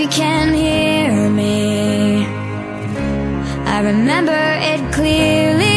you can hear me I remember it clearly.